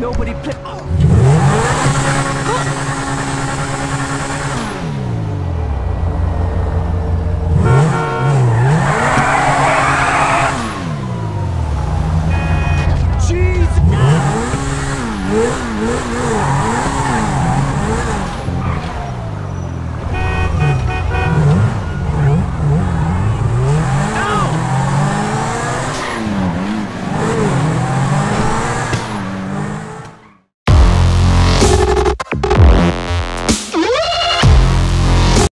Nobody play. Oh.